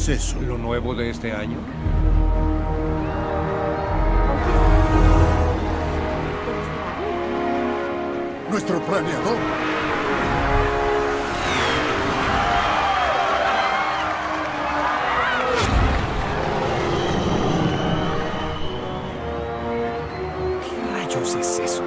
Es eso? ¿Lo nuevo de este año? ¡Nuestro planeador! ¿Qué rayos es eso?